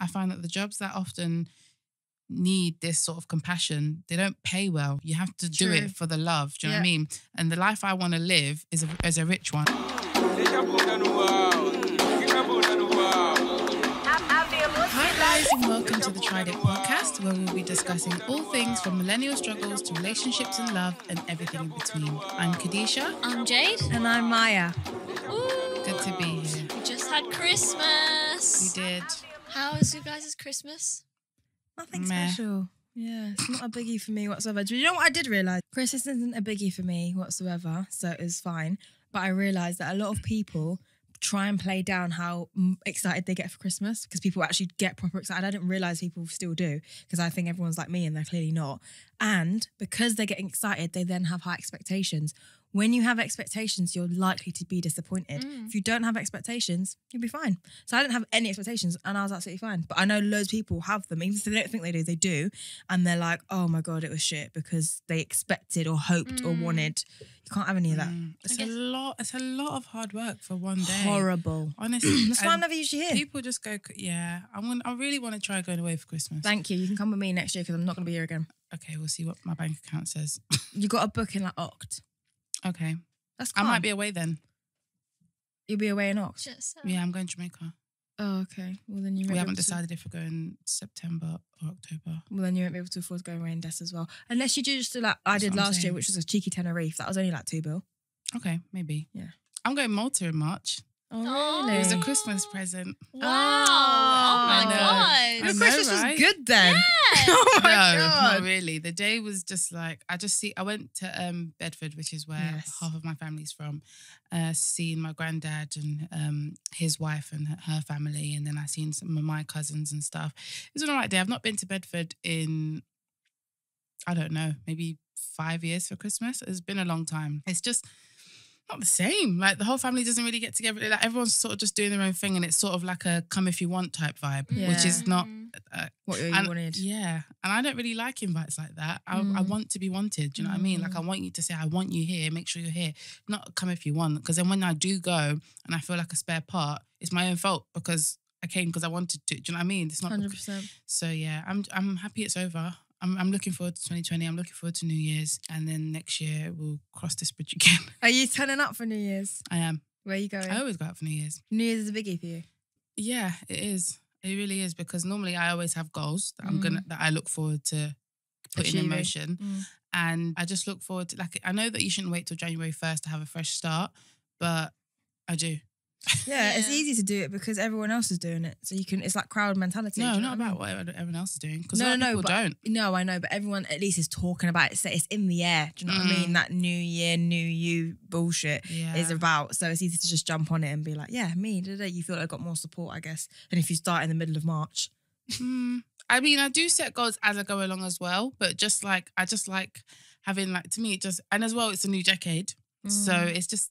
I find that the jobs that often need this sort of compassion, they don't pay well. You have to do it for the love. Do you know what I mean? And the life I want to live is a, is a rich one. Hi guys and welcome to the Tried It podcast where we'll be discussing all things from millennial struggles to relationships and love and everything in between. I'm Kedeisha. I'm Jade. And I'm Maya. Ooh, Good to be here. We just had Christmas. We did. How was you guys' Christmas? Nothing Meh. special. Yeah, it's not a biggie for me whatsoever. Do you know what I did realize? Christmas isn't a biggie for me whatsoever, so it was fine. But I realized that a lot of people try and play down how mm, excited they get for Christmas because people actually get proper excited. I didn't realize people still do because I think everyone's like me and they're clearly not. And because they're getting excited, they then have high expectations. When you have expectations, you're likely to be disappointed. Mm. If you don't have expectations, you'll be fine. So I didn't have any expectations and I was absolutely fine. But I know loads of people have them, even if they don't think they do, they do. And they're like, oh my God, it was shit because they expected or hoped or Mm. wanted. You can't have any of that. Mm. It's a lot. It's a lot of hard work for one day. Horrible. Honestly, That's why I'm never usually here. people just go. Yeah, I want. I really want to try going away for Christmas. Thank you. You can come with me next year because I'm not going to be here again. okay, we'll see what my bank account says. You got a book in like Oct. Okay, That's I might be away then. You'll be away in Oct. Just uh, Yeah, I'm going to Jamaica. Oh, okay. Well, then you. We haven't decided if we're going September or October. Well, then you won't be able to afford going go away in Des as well, unless you do just do like I That's did what I'm last year, which was a cheeky Tenerife. That was only like two bill. Okay, maybe. Yeah. I'm going Malta in March. Oh, really? It was a Christmas present. Wow. Oh, I my god. I Your know, Christmas right? was good then. Yeah. oh my no, god. not really. The day was just like I just see. I went to um, Bedford, which is where Yes. half of my family's from. Uh, seeing my granddad and um, his wife and her- her family, and then I seen some of my cousins and stuff. It was an alright day. I've not been to Bedford in I don't know, maybe five years for Christmas. It's been a long time. It's just not the same. Like the whole family doesn't really get together. Like everyone's sort of just doing their own thing, and it's sort of like a come if you want type vibe, which is not. Mm. Uh, What you and- wanted. Yeah. And I don't really like invites like that. I, I Mm. want to be wanted. Do you know what I mean? Like, I Mm. want you to say, I want you here. Make sure you're here. Not come if you want. Because then when I do go and I feel like a spare part, it's my own fault because I came because I wanted to. Do you know what I mean? It's not. Hundred percent. So, yeah, I'm, I'm happy it's over. I'm, I'm looking forward to 2020. I'm looking forward to New Year's. And then next year, we'll cross this bridge again. Are you turning up for New Year's? I am. Where are you going? I always go out for New Year's. New Year's is a biggie for you. Yeah, it is. It really is because normally I always have goals that I'm gonna that I look forward to putting in motion, Mm. and I just look forward to like I know that you shouldn't wait till January first to have a fresh start, but I do. Yeah, it's easy to do it because everyone else is doing it. So you can. It's like crowd mentality. No, you know not I mean? about what everyone else is doing because No, a lot of no, people but- don't. No, I know, but everyone at least is talking about it. So it's in the air. Do you know what I mean? Mm. That new year, new you bullshit Yeah, is about. So it's easy to just jump on it and be like, yeah, me. Da, da. You feel like I got more support, I guess, than if you start in the middle of March. Mm, I mean, I do set goals as I go along as well, but just like I just like having like to me it just and as well it's a new decade, so Mm. it's just.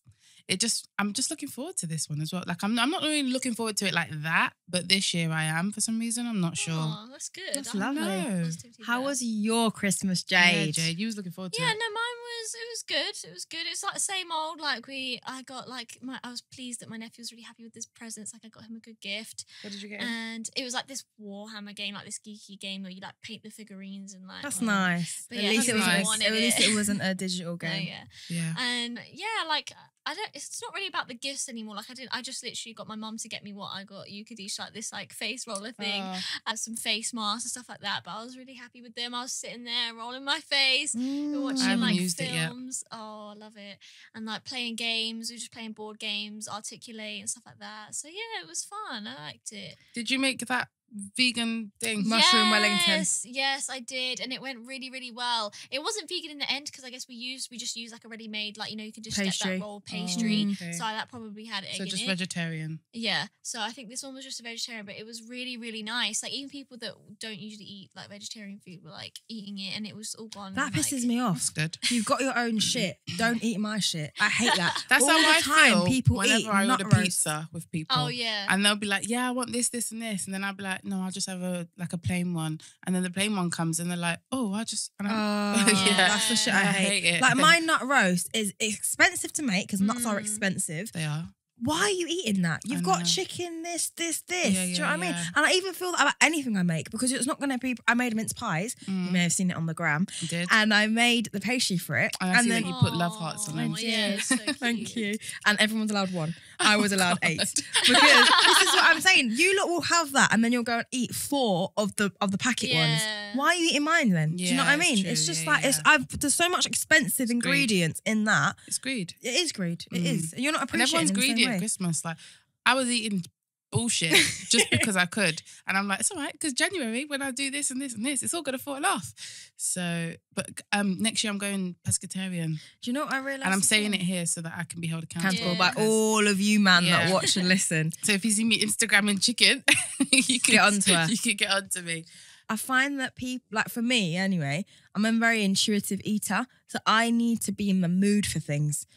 It just, I'm just looking forward to this one as well. Like, I'm, I'm not really looking forward to it like that, but this year I am for some reason. I'm not sure. Oh, that's good. That's I lovely. that How there. was your Christmas, Yeah, Jade? Jade, you was looking forward to Yeah, it. no, mine was it was good. It was good. It's like the same old. Like we, I got like my. I was pleased that my nephew was really happy with his presents. Like I got him a good gift, What did you get? and it was like this Warhammer game, like this geeky game where you like paint the figurines and like. That's whatever. nice. But at least it wasn't. a- At least it. it wasn't a digital game. yeah. yeah. And yeah, like I don't. It's not really about the gifts anymore. Like I didn't. I just literally got my mum to get me what I got you, could each like this like face roller thing, Oh, and some face masks and stuff like that. But I was really happy with them. I was sitting there rolling my face. We Mm. were watching like used it films. Oh, I love it. And like playing games. We were just playing board games, articulate and stuff like that. So yeah, it was fun. I liked it. did you make that vegan thing? Mushroom Wellington. Yes, yes, I did, and it went really, really well. It wasn't vegan in the end because I guess we used we just used like a ready-made like you know you can just Pastry. get that rolled pastry. Mm. Okay. So that probably had egg So in just it. vegetarian. Yeah. So I think this one was just a vegetarian, but it was really, really nice. Like even people that don't usually eat like vegetarian food were like eating it, and it was all gone. That in, pisses like- me That's off. good. You've got your own shit. Don't eat my shit. I hate that. That's All how the I time, feel people whenever eat I order roast. pizza with people. Oh yeah. And they'll be like, "Yeah, I want this, this, and this," and then I'll be like, "No, I'll just have a like a plain one." And then the plain one comes, and they're like, "Oh, I just." And I'm, Oh, Yeah. that's the shit I I hate. hate it. Like my nut roast is expensive to make because nuts are Mm. expensive. they are. why are you eating that? You've I got know. chicken, this, this, this. Yeah, Do you know yeah, what I mean? And I even feel that about anything I make because it's not going to be. I made mince pies. You Mm, may have seen it on the gram, you did. and I made the pastry for it. And I and see then that you put love hearts on Aw, them. Yeah, it's so Thank you. And everyone's allowed one. I was Oh, allowed eight because this is what I'm saying. You lot will have that, and then you'll go and eat four of the of the packet Yeah. ones. Why are you eating mine then? Do you know what I it's mean? true. It's just Yeah, like it's. I've there's so much expensive greed. ingredients in that. It's greed. It is greed. It Mm. is. And you're not And appreciating everyone's it in the greedy at way. Christmas. Like I was eating bullshit just because I could, and I'm like, it's all right because January when I do this and this and this, it's all gonna fall off. So, but um, next year I'm going pescatarian, Do you know what I realized? and I'm saying it here so that I can be held accountable. Yeah. by all of you man that watch and listen. So if you see me Instagramming chicken, you can Get onto her. You can get onto me. I find that people, like for me anyway, I'm a very intuitive eater. So I need to be in the mood for things.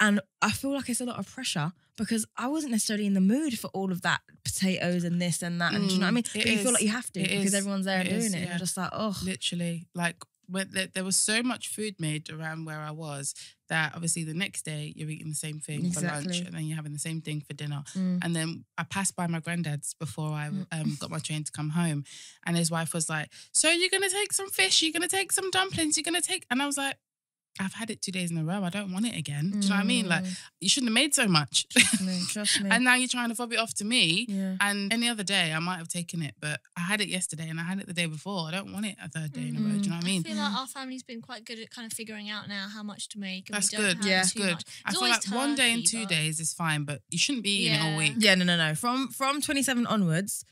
And I feel like it's a lot of pressure because I wasn't necessarily in the mood for all of that potatoes and this and that. And do you know what I Mm, mean? But you feel like you have to because is. everyone's there doing is, it. And yeah. you're just like, oh, Literally, like when there, there was so much food made around where I was that obviously the next day you're eating the same thing for lunch and then you're having the same thing for dinner. Mm. And then I passed by my granddad's before I um, got my train to come home, and his wife was like, "So you're gonna take some fish? You're gonna take some dumplings? You're gonna take?" And I was like. I've had it two days in a row. I don't want it again. Do you know what I mean? Like, Mm. you shouldn't have made so much. trust me, trust me. and now you're trying to fob it off to me. yeah. And any other day, I might have taken it, but I had it yesterday and I had it the day before. I don't want it a third day in a row. Do you know what I mean? I feel like our family's been quite good at kind of figuring out now how much to make. That's good. Yeah. That's good. I feel like always one day and two but- days is fine, but you shouldn't be eating it all week. Yeah, no, no, no. From from 27 onwards,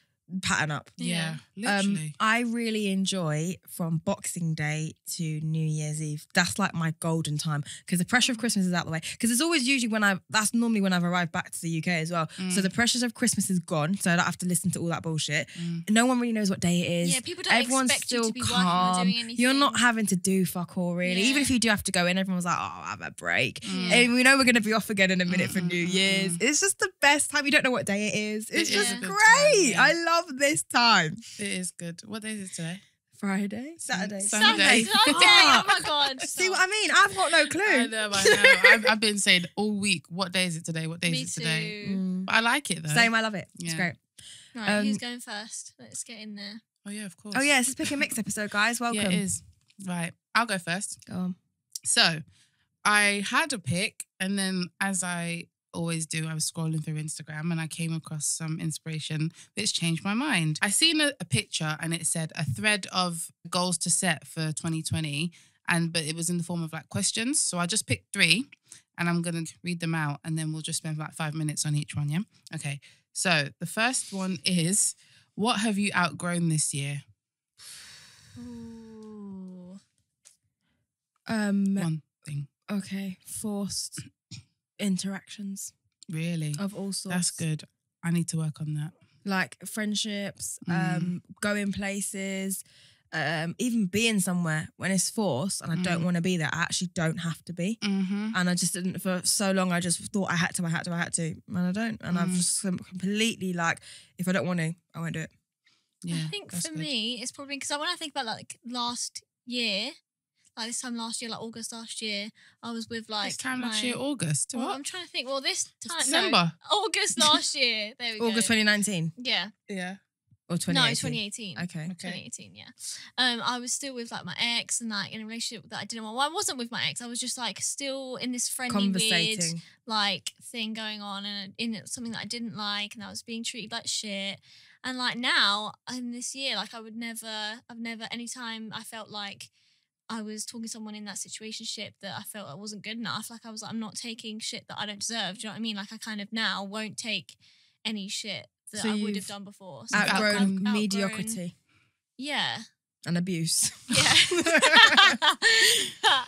pattern up. Yeah, Yeah. Um, literally. I really enjoy from Boxing Day to New Year's Eve. That's like my golden time because the pressure of Christmas is out the way. Because it's always usually when I that's normally when I've arrived back to the UK as well. So the pressures of Christmas is gone. So I don't have to listen to all that bullshit. Mm. No one really knows what day it is. Yeah, people don't Everyone's expect you still to be working or calm. doing anything. You're not having to do fuck all really. Yeah. Even if you do have to go in, everyone's like, oh, have a break. Mm. And we know we're going to be off again in a minute for Mm, New mm, Year's. mm. It's just the best time. You don't know what day it is. It's It just is a time, great. yeah. I love this time. It is good. What day is it today? Friday, Saturday, Sunday. Sunday. Sunday. Oh my Fuck. god. See what I mean? I've got no clue. I know, I know. I've, I've been saying all week, what day is it today? What day Me is it today? too. Mm. But I like it though. Same, I love it. It's great. Right, Um, who's going first? Let's get in there. Oh yeah, of course. Oh yeah, it's a pick and mix episode, guys. Welcome. Yeah, it is. Right. I'll go first. Go on. So I had a pick, and then as I always do, I was scrolling through Instagram and I came across some inspiration which changed my mind. I seen a, a picture and it said a thread of goals to set for 2020, and but it was in the form of like questions. So I just picked three, and I'm gonna read them out, and then we'll just spend like five minutes on each one. Yeah. Okay. So the first one is, what have you outgrown this year? Ooh. Um. One thing. Okay. Forced interactions Really. of all sorts. That's good. I need to work on that. Like friendships, Mm. um, going places, um, even being somewhere when it's forced and I don't Mm. want to be there. I actually don't have to be. Mm-hmm. And I just didn't for so long. I just thought I had to, I had to, I had to, and I don't. And I've Mm. just completely like, if I don't want to, I won't do it. Yeah. I think for good. me, it's probably because when I think about like last year, like this time last year, like August last year, I was with like this time last year, August. Well, what? I'm trying to think. Well, this time, December. no, August last year. There we go. August 2019 Yeah. Yeah. or No, 2018. 2018. Okay. 2018, yeah. Um, I was still with like my ex and like in a relationship that I didn't want. Well, I wasn't with my ex. I was just like still in this friendly weird like thing going on and in something that I didn't like and I was being treated like shit. And like now in this year, like I would never, I've never, anytime I felt like I was talking to someone in that situation ship that I felt I wasn't good enough, like I was like, I'm not taking shit that I don't deserve. Do you know what I mean? Like I kind of now won't take any shit that So I would you've done before. So Outgrown, outgrown- mediocrity Yeah. And abuse. Yeah.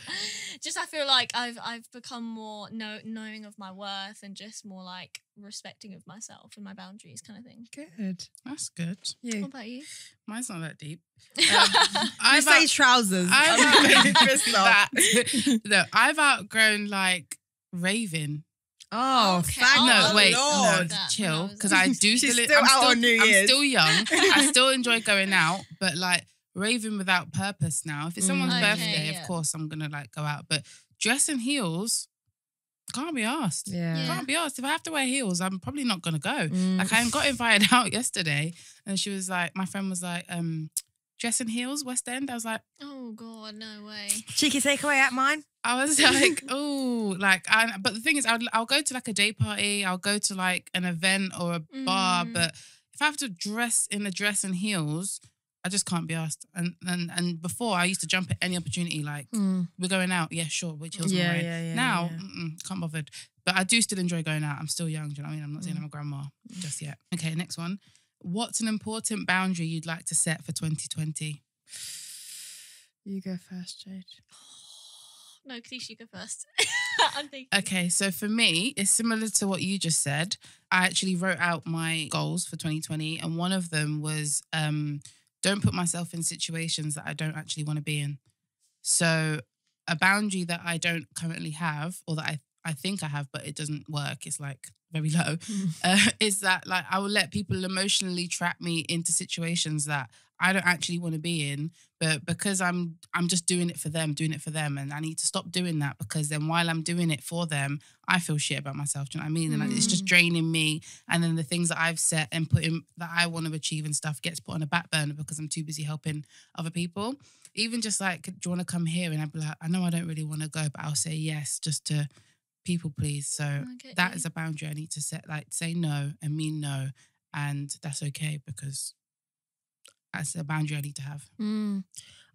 just I feel like I've I've become more know, knowing of my worth and just more like respecting of myself and my boundaries kind of thing. Good. That's good. What about you? Mine's not that deep. Um, you I've say out- trousers. I've I'm outgrown that. No, I've outgrown like raving. Oh, Okay. thank Oh, no, the wait, Lord. no, that when I chill. was- Because I do She's still, still I'm out still, on New I'm still young. I still enjoy going out, but like raving without purpose now. If it's someone's Mm. Okay, birthday, yeah. of course I'm gonna like go out. But dress and heels, can't be asked. Yeah. Yeah. Can't be asked. If I have to wear heels, I'm probably not gonna go. Mm. Like I got invited out yesterday, and she was like, my friend was like, um, dress in heels, West End. I was like, Oh God, no way. Cheeky takeaway at mine. I was like, oh, like, I, but the thing is, I'll, I'll go to like a day party, I'll go to like an event or a bar, Mm. but if I have to dress in a dress and heels, I just can't be asked. And and and before, I used to jump at any opportunity, like we're going out, yeah, sure, which heels am I Yeah, yeah, yeah. now, yeah. can't bothered. But I do still enjoy going out. I'm still young. Do you know what I mean? I'm not saying Mm. I'm a grandma just yet. Okay, next one. What's an important boundary you'd like to set for 2020? You go first, Jade. No, Kedeisha, you go first. I'm thinking. Okay, so for me, it's similar to what you just said. I actually wrote out my goals for 2020, and one of them was um, don't put myself in situations that I don't actually want to be in. So, a boundary that I don't currently have, or that I, I think I have, but it doesn't work, it's like very low, uh, is that like I will let people emotionally trap me into situations that I don't actually want to be in, but because I'm I'm just doing it for them, doing it for them, and I need to stop doing that because then while I'm doing it for them, I feel shit about myself. Do you know what I mean? And it's just Mm. draining me, and then the things that I've set and put in that I want to achieve and stuff gets put on a back burner because I'm too busy helping other people. Even just like, do you want to come here? And I'd be like, I know I don't really want to go, but I'll say yes just to people please. So that you. is a boundary I need to set. Like say no and mean no, and that's okay because that's a boundary I need to have. Mm.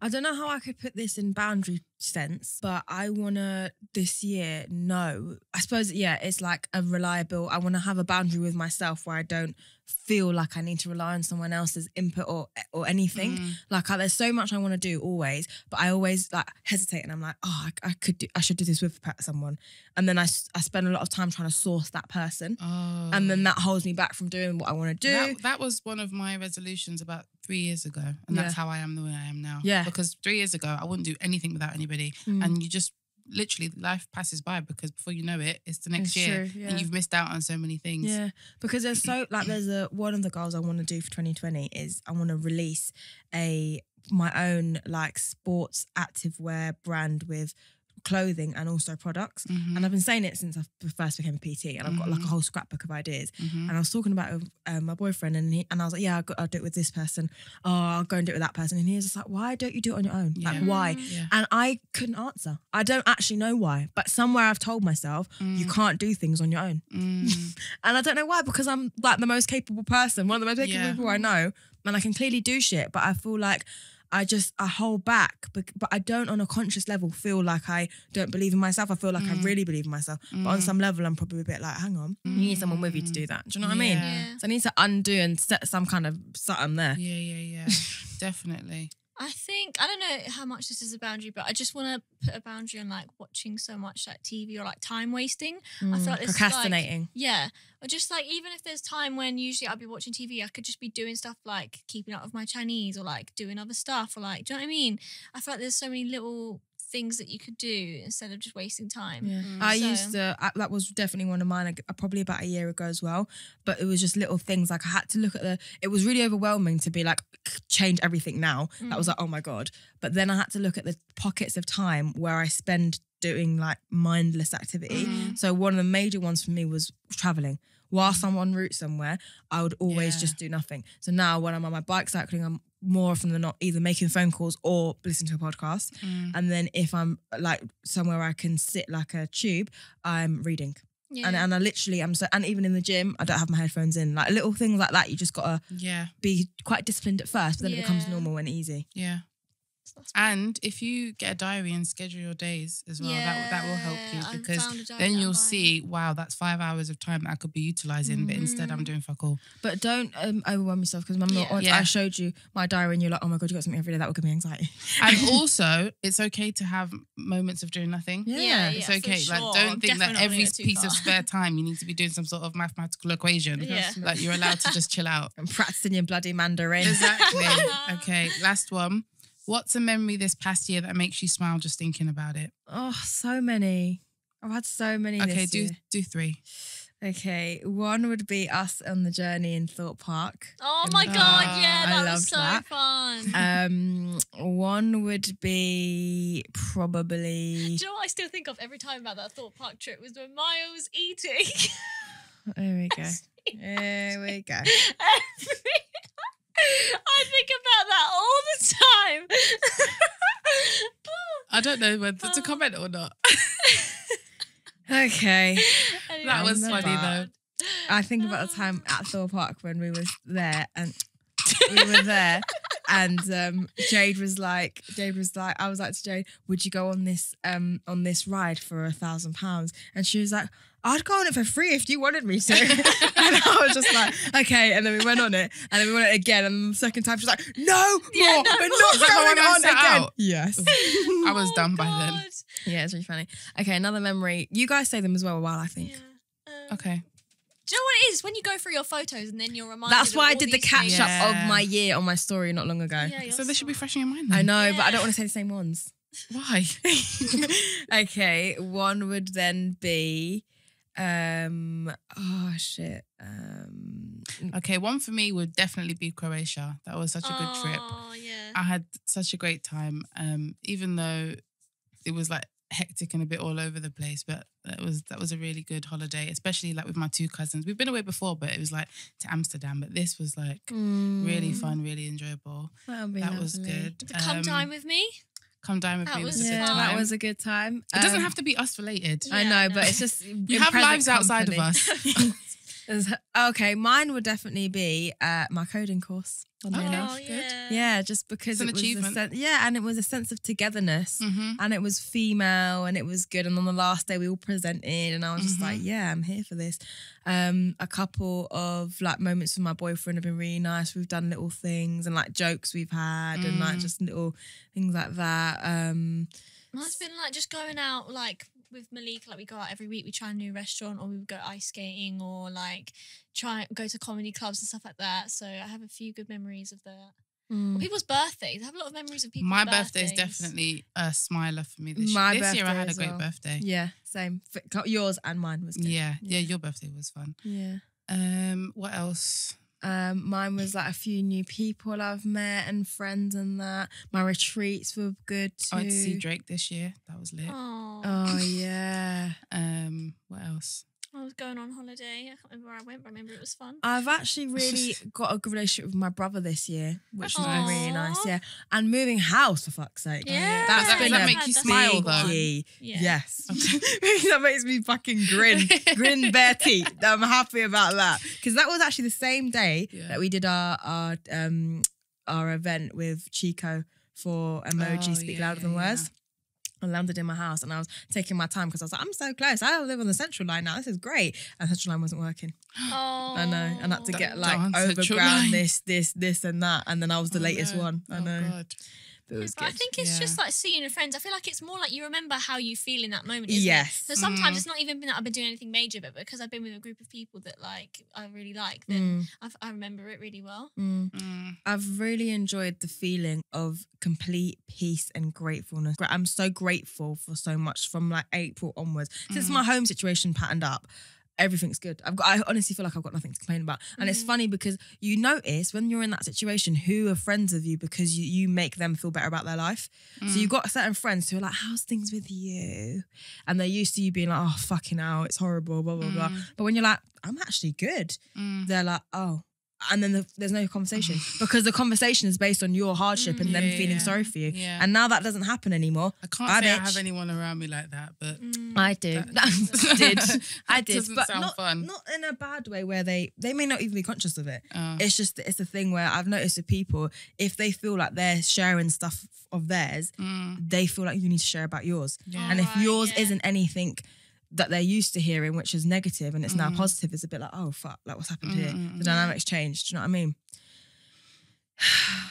I don't know how I could put this in boundary sense, but I want to this year know. I suppose, yeah, it's like a reliable, I want to have a boundary with myself where I don't feel like I need to rely on someone else's input or or anything. Mm. Like I, there's so much I want to do always, but I always like hesitate and I'm like, oh, I, I could do, I should do this with someone, and then I I spend a lot of time trying to source that person, Oh. and then that holds me back from doing what I want to do. That, that was one of my resolutions about three years ago, and that's how I am the way I am now. Yeah. because three years ago I wouldn't do anything without anybody, Mm. and you just literally life passes by because before you know it, it's the next It's year, true, yeah. and you've missed out on so many things. Yeah, because there's so like there's a one of the goals I want to do for 2020 is I want to release a my own like sports activewear brand with clothing and also products. Mhm, And I've been saying it since I first became a PT, and I've got like a Mhm. whole scrapbook of ideas. mhm. And I was talking about it with um, my boyfriend, and he, and I was like, "Yeah, I'll, go, I'll do it with this person. Oh, I'll go and do it with that person." And he was just like, "Why don't you do it on your own? Like, why?" Yeah. And I couldn't answer. I don't actually know why, but somewhere I've told myself you Mm, can't do things on your own. mm. And I don't know why, because I'm like the most capable person, one of the most capable Yeah. people I know, and I can clearly do shit. But I feel like I just I hold back, but, but I don't on a conscious level feel like I don't believe in myself. I feel like I Mm. really believe in myself, but on Mm. some level, I'm probably a bit like, hang on, you need someone with you to do that. Do you know what I mean? Yeah. Yeah. So I need to undo and set some kind of something there. Yeah, yeah, yeah. Definitely. I think I don't know how much this is a boundary, but I just want to put a boundary on like watching so much like TV or like time wasting. I feel Mm, like this is, procrastinating. Yeah, or just like even if there's time when usually I'd be watching TV, I could just be doing stuff like keeping up with my Chinese or like doing other stuff or like, do you know what I mean? I feel like there's so many little things that you could do instead of just wasting time. Yeah. Mm. I So- used to, I, that was definitely one of mine, like, uh, probably about a year ago as well. But it was just little things. Like I had to look at the, it was really overwhelming to be like, change everything now. That was Mm. like, oh my God. But then I had to look at the pockets of time where I spend doing like mindless activity. Mhm. So one of the major ones for me was traveling. Whilst I'm en route somewhere, I would always Yeah. just do nothing. So now when I'm on my bike cycling, I'm more often than not either making phone calls or listening to a podcast. Mm. And then if I'm like somewhere I can sit like a tube, I'm reading. Yeah. And and I literally am so and even in the gym, I don't have my headphones in. Like little things like that, you just gotta Yeah, be quite disciplined at first, but then it becomes normal and easy. yeah. So that's- And if you get a diary and schedule your days as well, that that will help you because found a diary then you'll buying. see, wow, that's five hours of time that I could be utilizing, but instead I'm Mhm. doing fuck all. But don't um, overwhelm yourself because remember Yeah. Yeah. I showed you my diary and you're like, oh my god, you got something every day that would give me anxiety. And also, it's okay to have moments of doing nothing. Yeah. Yeah, It's for okay. Like, sure. don't think that every not too piece of spare time you need to be doing some sort of mathematical equation. Yeah. Like, you're allowed to just chill out. And practicing your bloody Mandarin. Exactly. okay, last one. What's a memory this past year that makes you smile just thinking about it? Oh, so many. I've had so many. Okay, this do year. do three. Okay, one would be us on the journey in Thorpe Park. Oh my god, yeah, that loved was so that. fun. Um, one would be probably. Do you know what I still think of every time about that Thorpe Park trip was when Maya was eating. There we go. There we go. Every- I think about that all the time. I don't know whether to comment or not. Okay. That was funny though. I think about the time at Thorpe Park when we was there and we were there and um Jade was like Jade was like I was like to Jade, would you go on this um on this ride for a thousand pounds? And she was like, I'd go on it for free if you wanted me to. and I was just like, okay. And then we went on it and then we went on it again. And the second time she's like, no more, no we're more. not Is that the going on sat again. out? Yes. I was done by then. Oh, Yeah, it's really funny. Okay, another memory. You guys say them as well a while I think. Yeah. Um, Okay. Do you know what it is when you go through your photos and then you're reminded? That's of why I did the catch up Yeah. of my year on my story not long ago. Yeah, you're So they should be smart. fresh in your mind. Then. I know, but I don't want to say the same ones. Why? okay, one would then be um oh shit. Um okay, one for me would definitely be Croatia. That was such a good trip. Oh yeah. I had such a great time. Um, even though it was like hectic and a bit all over the place, but that was that was a really good holiday, especially like with my two cousins. We've been away before, but it was like to Amsterdam. But this was like really mm, fun, really enjoyable. That, That was lovely. good. the come Um, time with me. Come dine with That me. was Was a Yeah, good fun. that was a good time. it doesn't Um, have to be us related. I know, I but it's just You have lives outside of us. Okay, mine would definitely be uh, my coding course. Oh, enough. Oh yeah. Yeah, just because It's an it was achievement. A sen- yeah, and it was a sense of togetherness. hmm and it was female and it was good and on the last day we all presented and i was just Mhm. like yeah i'm here for this um a couple of like moments with my boyfriend have been really nice we've done little things and like jokes we've had and like Mm. just little things like that um Mine's been like just going out like with Malik, like we go out every week, we try a new restaurant or we would go ice skating or like try go to comedy clubs and stuff like that. So I have a few good memories of that. mm. People's birthdays. I have a lot of memories of people's My birthdays. birthday is definitely a smiler for me this My year. This year I had a great well. birthday. yeah same F- yours and mine was good Yeah, yeah, Yeah. your birthday was fun. yeah Um, what else? Um, mine was like a few new people I've met and friends and that. My retreats were good too. I went to see Drake this year. That was lit. Oh, Oh yeah. Um, what else? I was going on holiday. I can't remember where I went, but I remember it was fun. I've actually really got a good relationship with my brother this year, which has been really nice. Yeah, and moving house for fuck's sake. Yeah, that's that- been that make you smile, though? Yeah. Yes, that makes me fucking grin, grin bare teeth. I'm happy about that because that was actually the same day Yeah. that we did our our um our event with Chico for emoji Oh, speak yeah, louder than words. I landed in my house and I was taking my time because I was like, I'm so close. I live on the central line now. This is great. And central line wasn't working. Oh, I know. And I had to get like overground this, this, this, and that. And then I was the Oh, latest no. one. I Oh, know. God. But it was But I think it's just like seeing your friends. I feel like it's more like you remember how you feel in that moment. Isn't Yes. It? So sometimes Mm. it's not even been that I've been doing anything major, but because I've been with a group of people that like I really like, then Mm, I've, I remember it really well. mm. Mm. I've really enjoyed the feeling of complete peace and gratefulness. I'm so grateful for so much from like April onwards. Since Mm. my home situation patterned up, everything's good. I've got I honestly feel like I've got nothing to complain about. And it's Mm. funny because you notice when you're in that situation who are friends of you because you, you make them feel better about their life. So Mm. you've got certain friends who are like, How's things with you? And they're used to you being like, Oh fucking hell, it's horrible, blah, blah, blah. Mm. But when you're like, I'm actually good, Mm. they're like, Oh. And then the, there's no conversation because the conversation is based on your hardship and them Yeah, feeling yeah. sorry for you. Yeah. And now that doesn't happen anymore. I can't Bad say I have anyone around me like that, but Mm. I do. That- did. I did. doesn't But sound not, fun. not in a bad way where they they may not even be conscious of it. uh, It's just it's a thing where I've noticed with people, if they feel like they're sharing stuff of theirs, mm, they feel like you need to share about yours. yeah. And if yours yeah. isn't anything that they're used to hearing, which is negative, and it's now Mhm. positive, is a bit like, oh fuck, like what's happened here? Mm, mm, The mm. dynamics changed. Do you know what I mean?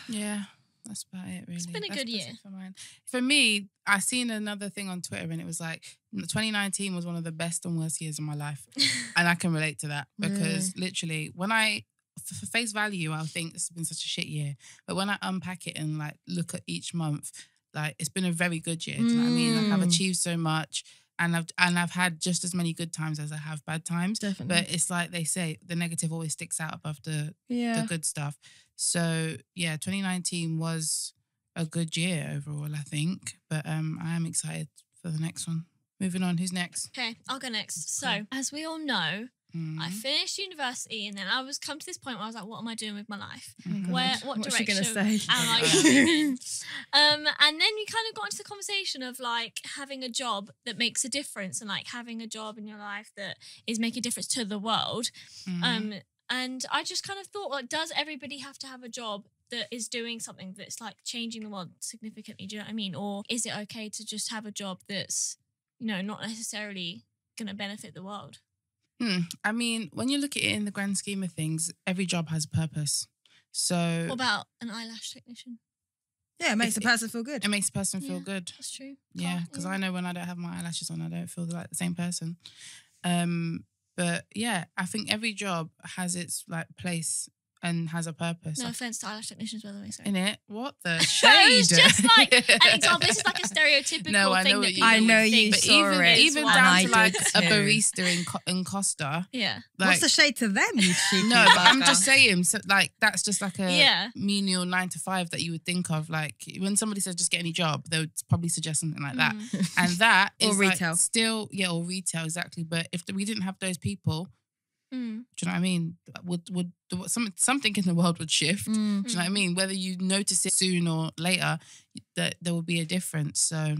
Yeah, that's about it. Really, it's been a That's- good year. For mine, for me, I seen another thing on Twitter, and it was like 2019 was one of the best and worst years of my life, and I can relate to that because literally, when I for face value, I think this has been such a shit year, but when I unpack it and like look at each month, like it's been a very good year. Do you know what I mean? Like I've Mm. achieved so much. And I've and I've had just as many good times as I have bad times. Definitely. But it's like they say, the negative always sticks out above the yeah. the good stuff. So yeah, 2019 was a good year overall, I think. But um, I am excited for the next one. Moving on, who's next? Okay, I'll go next. So, as we all know, Mhm, I finished university and then I was come to this point where I was like, what am I doing with my life? mhm. Where, what What's direction gonna say? am I going? Um, and then we kind of got into the conversation of like having a job that makes a difference and like having a job in your life that is making a difference to the world. Mhm. Um, and I just kind of thought, like, does everybody have to have a job that is doing something that's like changing the world significantly? Do you know what I mean? Or is it okay to just have a job that's, you know, not necessarily going to benefit the world? Hmm. I mean, when you look at it in the grand scheme of things, every job has a purpose. So What about an eyelash technician? yeah, it makes a person feel good. it makes a person feel Yeah. good. That's true. Yeah, Can't- because I know when I don't have my eyelashes on, I don't feel like the same person. Um, but yeah, I think every job has its like place and has a purpose. No I offense to eyelash technicians, by the way. Sorry. in it. What the It shade? was just like an example. This is like a stereotypical No, I know thing that you people I know would you think, But saw even it, even down I to did like a barista in, Co- in Costa. Yeah. Like, What's the shade to them, you no, but I'm just saying. So like that's just like a Yeah. menial nine to five that you would think of. Like when somebody says just get any job, they would probably suggest something like that. Mm. And that Or is like, retail. still yeah, or retail exactly. But if we didn't have those people, Mm. do you know what I mean? Would would some something in the world would shift? Mm. Do you know what I mean? Whether you notice it soon or later, that there will be a difference. So,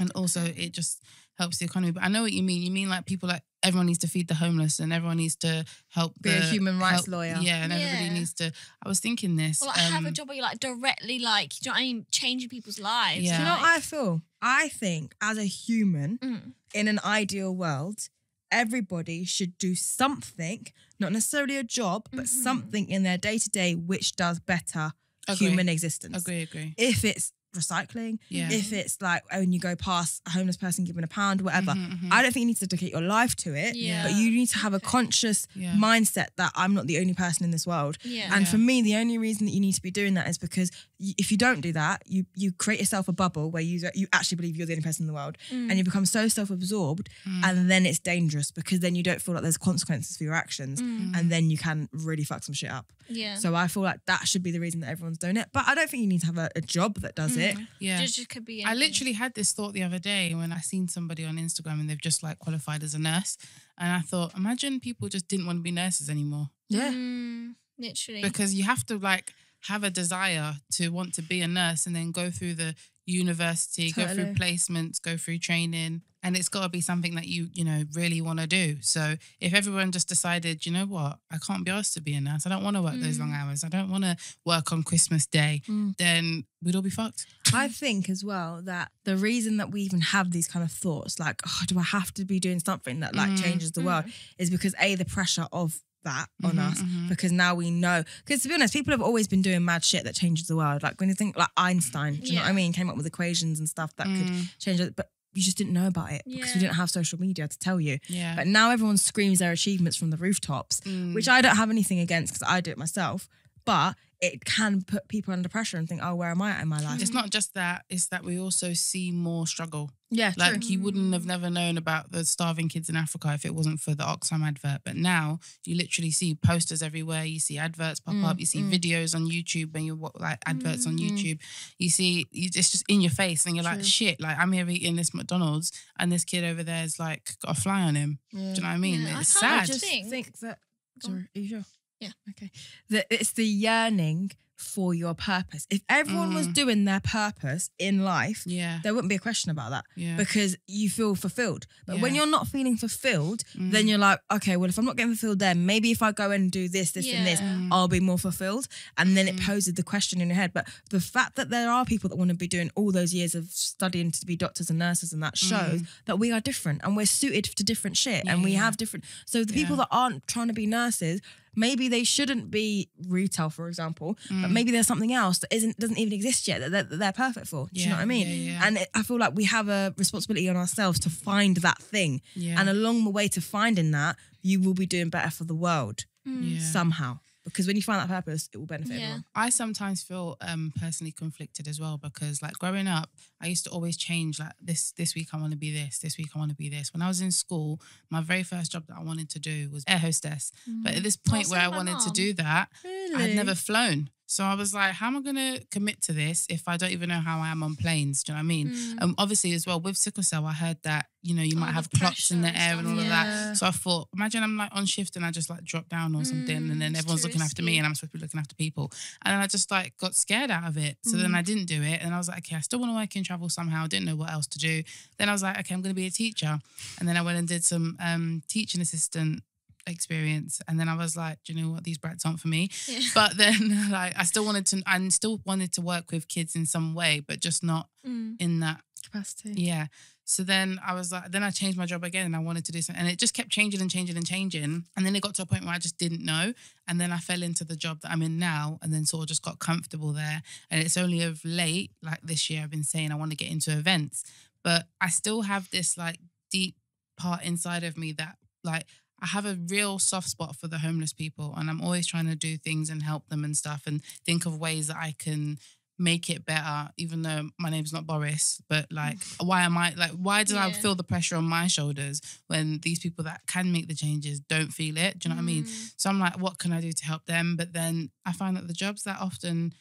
and also it just helps the economy. But I know what you mean. You mean like people like everyone needs to feed the homeless and everyone needs to help Be a human rights help- lawyer. Yeah, and everybody needs to. I was thinking this. Or like have a um, job where you're like directly like, do you know what I mean? Changing people's lives. Yeah. Do you know like- what I feel? I think as a human Mm. in an ideal world, everybody should do something, not necessarily a job, but Mhm. something in their day to day which does better Agree. human existence. Agree, agree. If it's recycling, Yeah. if it's like when you go past a homeless person giving a pound, whatever. Mhm, mhm. I don't think you need to dedicate your life to it, Yeah. but you need to have a conscious Yeah. mindset that I'm not the only person in this world. Yeah. And for me, the only reason that you need to be doing that is because if you don't do that, you you create yourself a bubble where you you actually believe you're the only person in the world, Mm. and you become so self-absorbed, Mm. and then it's dangerous because then you don't feel like there's consequences for your actions, Mm. and then you can really fuck some shit up. yeah. So I feel like that should be the reason that everyone's doing it. But I don't think you need to have a, a job that does it. Mm. yeah. Just, just could be. I literally had this thought the other day when I seen somebody on Instagram and they've just like qualified as a nurse. And I thought, imagine people just didn't want to be nurses anymore. Yeah. Mm, literally. Because you have to like have a desire to want to be a nurse and then go through the university, go through placements, go through training. And it's got to be something that you, you know, really want to do. So if everyone just decided, you know what, I can't be asked to be a nurse. I don't want to work those long Mm. hours. I don't want to work on Christmas Day. Mm. Then we'd all be fucked. I think as well that the reason that we even have these kind of thoughts, like, oh, do I have to be doing something that like Mm. changes the world, is because a the pressure of that on Mhm, us. mhm. Because now we know. Because to be honest, people have always been doing mad shit that changes the world. Like when you think like Einstein, do you know what I mean? Came up with equations and stuff that could Mm, change it, but you just didn't know about it because Yeah. we didn't have social media to tell you. yeah. But now everyone screams their achievements from the rooftops, Mm. which I don't have anything against because I do it myself. But it can put people under pressure and think, oh, where am I at in my life? It's not just that, it's that we also see more struggle. Yeah, Like true. you wouldn't have never known about the starving kids in Africa if it wasn't for the Oxfam advert. But now you literally see posters everywhere. You see adverts pop Mm, up. You see mm. videos on YouTube when you wa- like adverts on Mm. YouTube. You see you, it's just in your face, and you're like, shit. Like I'm here eating this McDonald's, and this kid over there is like got a fly on him. Yeah. Do you know what I mean? Yeah, I it's can't I just think- think, that. Sorry, are you sure? Yeah. Okay. That it's the yearning for your purpose. If everyone was Mm. doing their purpose in life, yeah, there wouldn't be a question about that yeah. because you feel fulfilled. But when you're not feeling fulfilled, then Mm. you're like, okay, well, if I'm not getting fulfilled, then maybe if I go and do this, this, and this, Mm. I'll be more fulfilled. And then it Mm. poses the question in your head. But the fact that there are people that want to be doing all those years of studying to be doctors and nurses, and that shows that we are different and we're suited to different shit and we Mm. Have different. So the people that aren't trying to be nurses, maybe they shouldn't be retail, for example, but Mm. maybe there's something else that isn't doesn't even exist yet that they're, that they're perfect for. Do you know what I mean? yeah, yeah. And it, I feel like we have a responsibility on ourselves to find that thing. yeah. And along the way to finding that, you will be doing better for the world Mm. Yeah. somehow. Because when you find that purpose, it will benefit Yeah. everyone. I sometimes feel um personally conflicted as well because like growing up, I used to always change like this this week I want to be this, this week I want to be this. When I was in school, my very first job that I wanted to do was air hostess. But at this point where I my wanted to do that, Really? I'd never flown. So I was like, how am I gonna commit to this if I don't even know how I am on planes? Do you know what I mean? Mm. Um, obviously as well with sickle cell, I heard that you know you Oh, might have clots in the air and all of that. So I thought, imagine I'm like on shift and I just like drop down or something, Mm, and then it's everyone's looking after me, and I'm supposed to be looking after people, and then I just like got scared out of it. So then Mm. I didn't do it, and I was like, okay, I still want to work in travel somehow. I didn't know what else to do. Then I was like, okay, I'm going to be a teacher, and then I went and did some um, teaching assistant experience, and then I was like, do you know what? These brats aren't for me. Yeah. But then like I still wanted to, I still wanted to work with kids in some way, but just not Mm. in that capacity. yeah. So then I was like, then I changed my job again and I wanted to do something. And it just kept changing and changing and changing. And then it got to a point where I just didn't know. And then I fell into the job that I'm in now and then sort of just got comfortable there. And it's only of late, like this year, I've been saying I want to get into events. But I still have this like deep part inside of me that like I have a real soft spot for the homeless people. And I'm always trying to do things and help them and stuff and think of ways that I can make it better, even though my name's not Boris, but like, why am I like, why do I feel the pressure on my shoulders when these people that can make the changes don't feel it? Do you know what I mean? Mm. So I'm like, what can I do to help them? But then I find that the jobs that often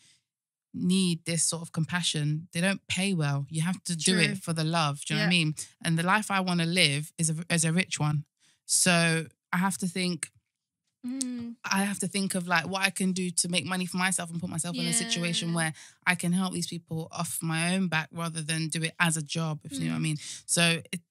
need this sort of compassion, they don't pay well. You have to do it for the love. Do you know what I mean? And the life I want to live is a, is a rich one. So I have to think, Mm. I have to think of like what I can do to make money for myself and put myself in a situation where I can help these people off my own back rather than do it as a job, if you know what I Mm. mean. So it,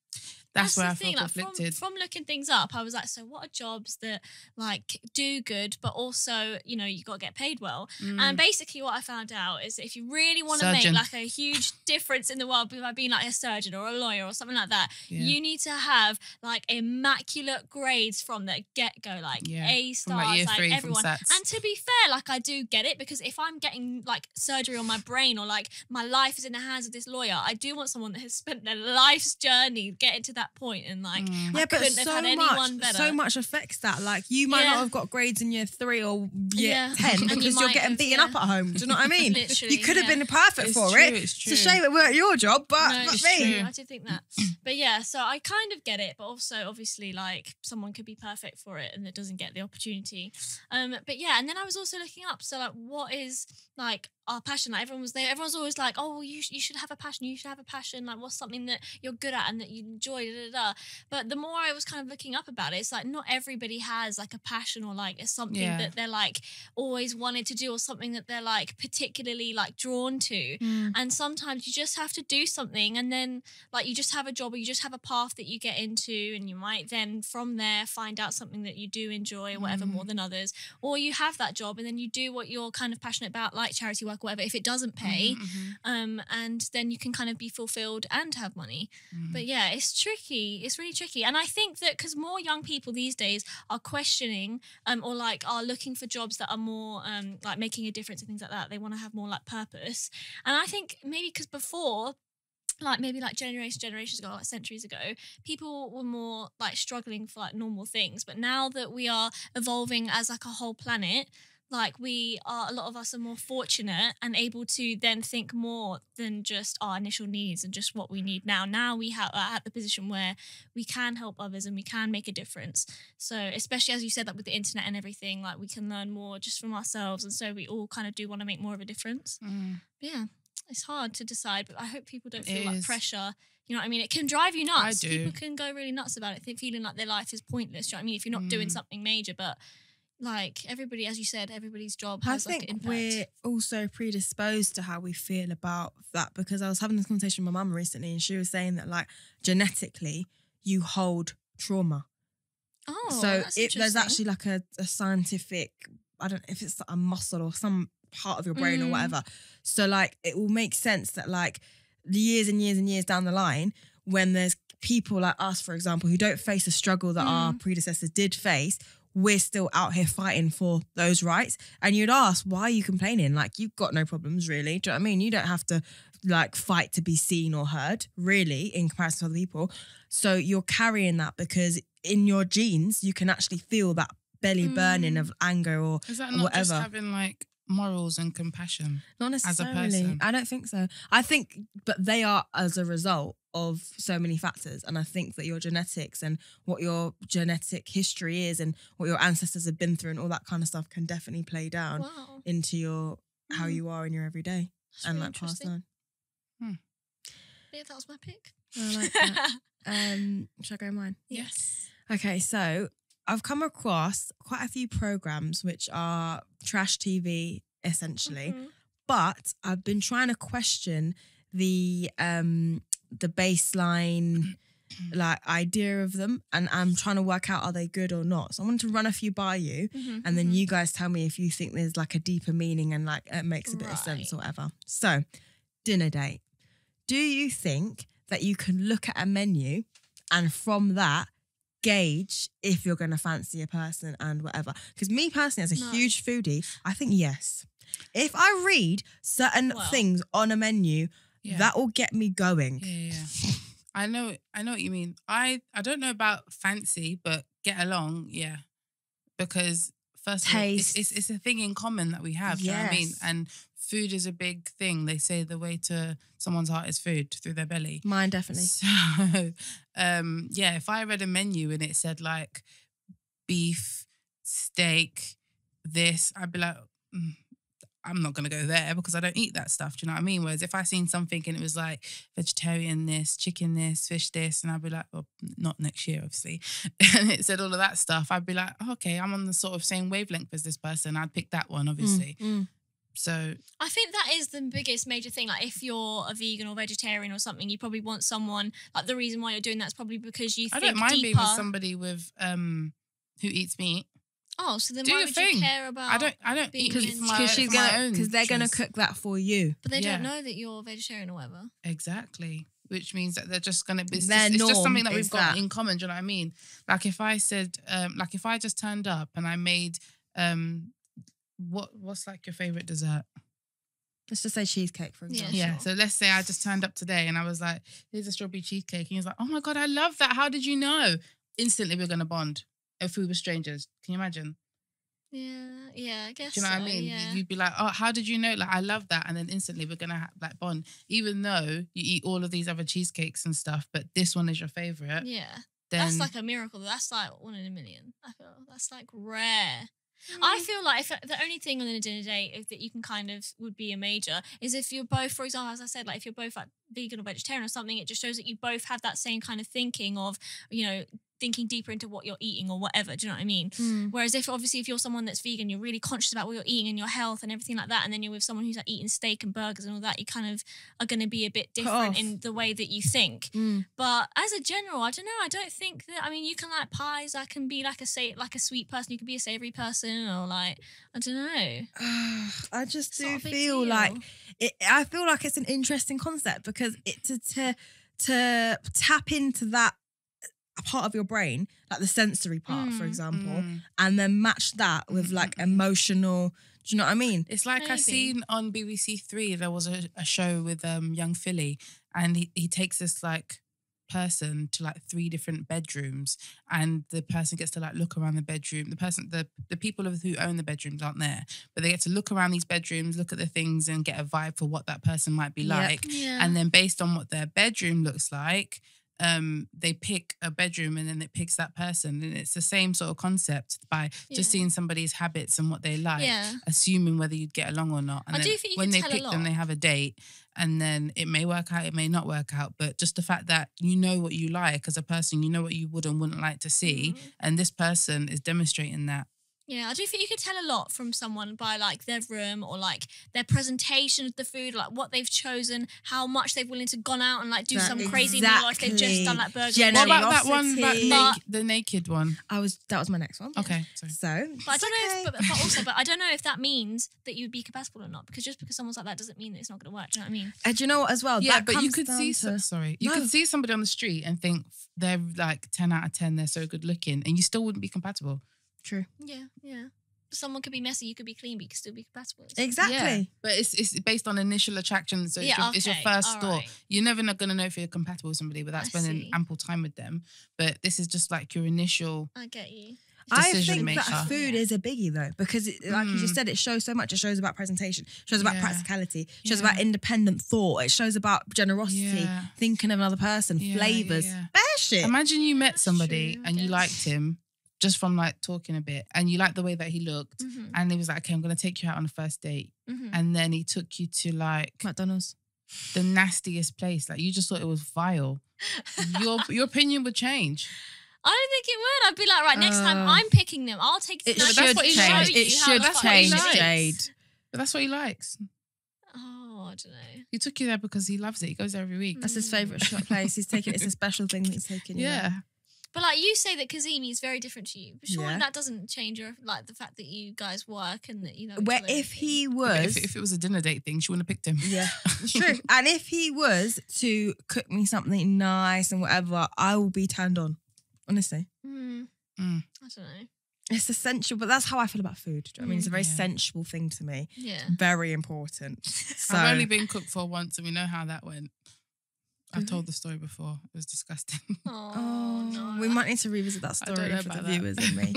that's, where the I thing, like, from, conflicted. from looking things up, I was like, so what are jobs that like do good, but also you know you got to get paid well. Mm. And basically, what I found out is that if you really want to make like a huge difference in the world by being like a surgeon or a lawyer or something like that, Yeah. you need to have like immaculate grades from the get go, like Yeah, A stars, like like three from everyone. And to be fair, like I do get it because if I'm getting like surgery on my brain or like my life is in the hands of this lawyer, I do want someone that has spent their life's journey getting to that point and like Mm. I Yeah, but couldn't have so had much, so much affects that. Like you might Yeah. not have got grades in year three or year Yeah. ten And you because you are getting have, beaten yeah. up at home. Do you know what I mean? Literally, you could have yeah. been perfect It's for true, it. it's It's a shame it weren't your job, but No, not it's me. true. I do think that. But yeah, so I kind of get it, but also obviously like someone could be perfect for it and it doesn't get the opportunity. Um, but yeah, and then I was also looking up. So like, what is like our passion? Like everyone was there. Everyone's always like, oh, you you should have a passion. You should have a passion. Like, what's something that you're good at and that you enjoy? Da, da, da. But the more I was kind of looking up about it, it's like not everybody has like a passion or like it's something Yeah. that they're like always wanted to do or something that they're like particularly like drawn to. Mm. And sometimes you just have to do something and then like you just have a job or you just have a path that you get into and you might then from there find out something that you do enjoy or whatever Mm. more than others. Or you have that job and then you do what you're kind of passionate about, like charity work or whatever, if it doesn't pay. Mhm, mhm, Um, and then you can kind of be fulfilled and have money. mhm. But yeah, it's tricky. It's really tricky. And I think that because more young people these days are questioning um, or like are looking for jobs that are more um, like making a difference and things like that. They want to have more like purpose. And I think maybe because before, like maybe like generations generations ago like centuries ago people were more like struggling for like normal things but now that we are evolving as like a whole planet like we are a lot of us are more fortunate and able to then think more than just our initial needs and just what we need now now we have are at the position where we can help others and we can make a difference so especially as you said like with the internet and everything like we can learn more just from ourselves and so we all kind of do want to make more of a difference Mm. yeah, it's hard to decide, but I hope people don't It feel like is. pressure. You know what I mean? It can drive you nuts. do. People can go really nuts about it, feeling like their life is pointless. Do you know what I mean? If you're not doing Mm. something major, but like everybody, as you said, everybody's job I has like an think impact. we're also predisposed to how we feel about that because I was having this conversation with my mum recently and she was saying that like genetically you hold trauma. oh, so if there's actually like a, a scientific, I don't know if it's a muscle or some part of your brain or Mm. whatever. So like it will make sense that like the years and years and years down the line, when there's people like us, for example, who don't face a struggle that our Mm. predecessors did face, we're still out here fighting for those rights. And you'd ask, why are you complaining? Like you've got no problems, really. Do you know what I mean? You don't have to like fight to be seen or heard, really, in comparison to other people. So you're carrying that because in your genes, you can actually feel that belly burning Mm. of anger or Is that not just having like morals and compassion? Not As a necessarily. person. I don't think so. I think, but they are as a result of so many factors. And I think that your genetics and what your genetic history is and what your ancestors have been through and all that kind of stuff can definitely play down Wow. into your how Mhm. you are in your everyday That's and really like pass interesting. on. Yeah, that was my pick. I like that. um, should I go mine? yes. Okay, so I've come across quite a few programs which are trash TV essentially. Mhm. but I've been trying to question the um the baseline like idea of them and I'm trying to work out are they good or not. So I wanted to run a few by you Mhm, and then mhm. you guys tell me if you think there's like a deeper meaning and like it makes a bit of sense or whatever. So, dinner date. Do you think that you can look at a menu and from that gauge if you're going to fancy a person and whatever? Because me personally, as a No. huge foodie, I think yes. If I read certain Well. things on a menu, Yeah. that will get me going. Yeah, yeah. I know. I know what you mean. I I don't know about fancy, but get along. Yeah, because first all, it's, Taste. it's it's a thing in common that we have. do you know what I mean? And food is a big thing. They say the way to someone's heart is food through their belly. Mine definitely. So, um, yeah, if I read a menu and it said like beef, steak, this, I'd be like, mm, I'm not gonna go there because I don't eat that stuff. Do you know what I mean? Whereas if I seen something and it was like vegetarian this, chicken this, fish this, and I'd be like, well, not next year, obviously. and it said all of that stuff, I'd be like, oh, okay, I'm on the sort of same wavelength as this person. I'd pick that one, obviously. Mm, mm. So I think that is the biggest major thing. Like, if you're a vegan or vegetarian or something, you probably want someone. Like, the reason why you're doing that is probably because you I think don't mind deeper. being with somebody with um who eats meat. Oh, so then Do why your would thing. you care about? I don't. I don't being eat vegan. my, Because she's for my gonna own because they're gonna choice. cook that for you. But they Yeah. don't know that you're vegetarian or whatever. Exactly. Which means that they're just gonna be. It's, Their just, it's just norm something that is we've got that. in common. Do you know what I mean? Like if I said, um, like if I just turned up and I made, um, what what's like your favorite dessert? Let's just say cheesecake, for Yeah. example. Yeah. sure. So let's say I just turned up today and I was like, "Here's a strawberry cheesecake," and he was like, "Oh my god, I love that! How did you know?" Instantly, we're gonna bond if we were strangers. Can you imagine? Yeah, yeah, I guess. Do you know what I mean? Yeah. You'd be like, "Oh, how did you know?" Like, I love that, and then instantly we're gonna ha- like bond, even though you eat all of these other cheesecakes and stuff, but this one is your favorite. yeah. Then That's like a miracle. That's like one in a million. I feel that's like rare. I feel like if the only thing on a dinner date that you can kind of would be a major is if you're both, for example, as I said, like if you're both like vegan or vegetarian or something, it just shows that you both have that same kind of thinking of, you know, thinking deeper into what you're eating or whatever. Do you know what I mean? Mm. Whereas if obviously if you're someone that's vegan, you're really conscious about what you're eating and your health and everything like that, and then you're with someone who's like eating steak and burgers and all that, you kind of are going to be a bit different in the way that you think. Mm. But as a general, I don't know. I don't think that. I mean, you can like pies. I can be like a say like a sweet person. You can be a savory person, or like I don't know. I just It's do feel like it, I feel like it's an interesting concept because it to to to tap into that part of your brain, like the sensory part, for Mm, example, Mm. and then match that with like emotional. Do you know what I mean? It's like I Maybe. seen on BBC Three. There was a, a show with um Yung Filly, and he, he takes this like person to like three different bedrooms, and the person gets to like look around the bedroom. The person, the the people of who own the bedrooms aren't there, but they get to look around these bedrooms, look at the things, and get a vibe for what that person might be Yep. like. Yeah. And then based on what their bedroom looks like, um, they pick a bedroom and then it picks that person. And it's the same sort of concept by Yeah. just seeing somebody's habits and what they like yeah. assuming whether you'd get along or not. And I then do think you when they pick them, they have a date, and then it may work out, it may not work out. But just the fact that you know what you like as a person, you know what you would and wouldn't like to see, Mhm. and this person is demonstrating that. Yeah, I do think you can tell a lot from someone by like their room or like their presentation of the food, like what they've chosen, how much they're willing to gone out and like do That- some crazy meal, like they've just done like burger. Exactly. What What about that one, that Generosity. naked, the naked one? I was that was my next one. Okay, sorry. So, But I don't know, if, but, but also, but I don't know if that means that you'd be compatible or not. Because just because someone's like that doesn't mean that it's not going to work. Do you know what I mean? And do you know what as well? Yeah, That but you could see. to- sorry, you No. could see somebody on the street and think they're like ten out of ten. They're so good looking, and you still wouldn't be compatible. True. Yeah, yeah. Someone could be messy, you could be clean, but you could still be compatible. Exactly. Yeah, but it's it's based on initial attraction, so it's, Yeah, your, it's your first all thought. right. You're never not gonna know if you're compatible with somebody without I spending see. ample time with them. But this is just like your initial. I get you. I decision think maker. that food is a biggie though, because it, like you just Mm. said, it shows so much. It shows about presentation, shows about Yeah. practicality, shows Yeah. about independent thought. It shows about generosity, Yeah. thinking of another person, Yeah, yeah, flavors, yeah. bare shit. Imagine you met somebody True, and you liked him just from like talking a bit, and you liked the way that he looked, Mhm, and he was like, "Okay, I'm gonna take you out on a first date," mhm. and then he took you to like McDonald's. the nastiest place. Like you just thought it was vile. Your your opinion would change. I don't think it would. I'd be like, right, next time Uh, I'm picking them. I'll take It the should that's what he show change. you It should change. Jade. But that's what he likes. Oh, I don't know. He took you there because he loves it. He goes there every week. That's his Mm. favorite shop place. He's taking. It's a special thing that he's taking. you know. Yeah. But like you say that Kazemi is very different to you. But surely Yeah. that doesn't change your like the fact that you guys work and that you know. each Where other if and he But was, If, if it was a dinner date thing, she wouldn't have picked him. yeah, it's true. and if he was to cook me something nice and whatever, I will be turned on. Honestly. everything. Mm. Hmm. I don't know. It's essential, but that's how I feel about food. Do you know what I mean? It's a very Mm, yeah. sensual thing to me. Yeah. Very important. So I've only been cooked for once, and we know how that went. I've Mhm. told the story before. It was disgusting. Oh, Oh, no. we might need to revisit that story for the about that. viewers and me.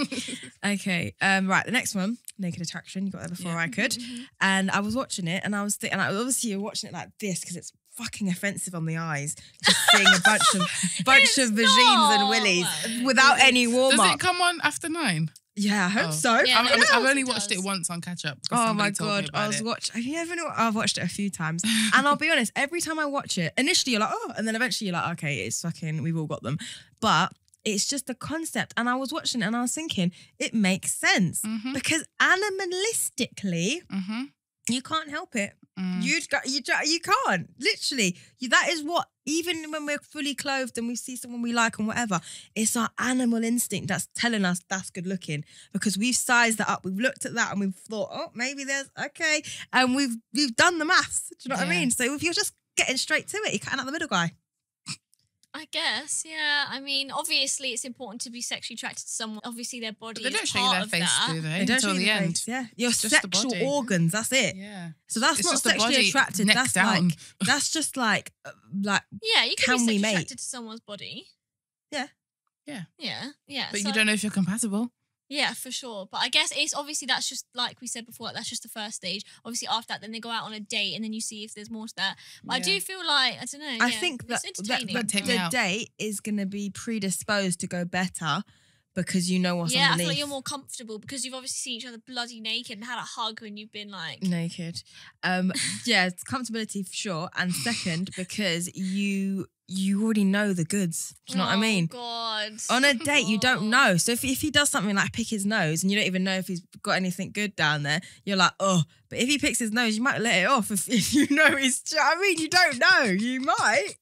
Okay, um, right. The next one, Naked Attraction. You got there before Yeah. I could, Mhm. and I was watching it, and I was thinking, and I, obviously you're watching it like this because it's fucking offensive on the eyes, just seeing a bunch of bunch It's of vagines and not. willies without any warm up. Does it up. come on after nine? Yeah, I hope Oh. so. Yeah, I've, no, I've- it I've does, only it watched it once on catch up. Oh my god, I was watching. Have you ever? Know, I've watched it a few times, and I'll be honest. Every time I watch it, initially you're like, oh, and then eventually you're like, okay, it's fucking. We've all got them, but it's just the concept. And I was watching it, and I was thinking, it makes sense hmm because animalistically, hmm you can't help it. Mm. You got you you can't literally. You, that is what even when we're fully clothed and we see someone we like and whatever, it's our animal instinct that's telling us that's good looking because we've sized that up. We've looked at that and we've thought, oh, maybe there's okay, and we've we've done the maths. Do you know what I mean? So if you're just getting straight to it, you're cutting out the middle guy. I guess, yeah. I mean, obviously, it's important to be sexually attracted to someone. Obviously, their body But they is don't show you part their of face, that. do they? They don't Until you the the end. face, yeah, your It's just the sexual body. organs. That's it. Yeah. So that's It's not just the sexually body, attracted. neck That's down. like that's just like uh, like Yeah, you can, Can be we sexually mate? attracted to someone's body. Yeah. Yeah. Yeah, yeah. But so- you don't know if you're compatible. Yeah, for sure. But I guess it's obviously that's just like we said before, like, that's just the first stage. Obviously, after that, then they go out on a date and then you see if there's more to that. But I do feel like I don't know. I yeah, think that, it's that, that the out. date is going to be predisposed to go better because you know what's yeah, I underneath. feel like you're more comfortable because you've obviously seen each other bloody naked and had a hug when you've been like, naked. Um, yeah, it's comfortability for sure, and second because you you already know the goods. Do you know what I "Oh, mean? God. On a date, you don't Oh. know. So if, if he does something like pick his nose and you don't even know if he's got anything good down there, you're like, oh. But if he picks his nose, you might let it off if, if you know he's. do you know I mean, you don't know. You might.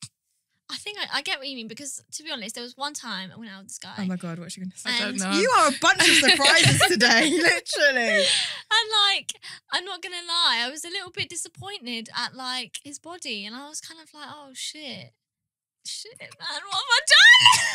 I think I, I get what you mean because to be honest, there was one time I went out with this guy. Oh my god, what's she gonna say? I don't know. You are a bunch of surprises today, literally. And like, I'm not gonna lie, I was a little bit disappointed at like his body, and I was kind of like, oh shit, shit, man, what have I done?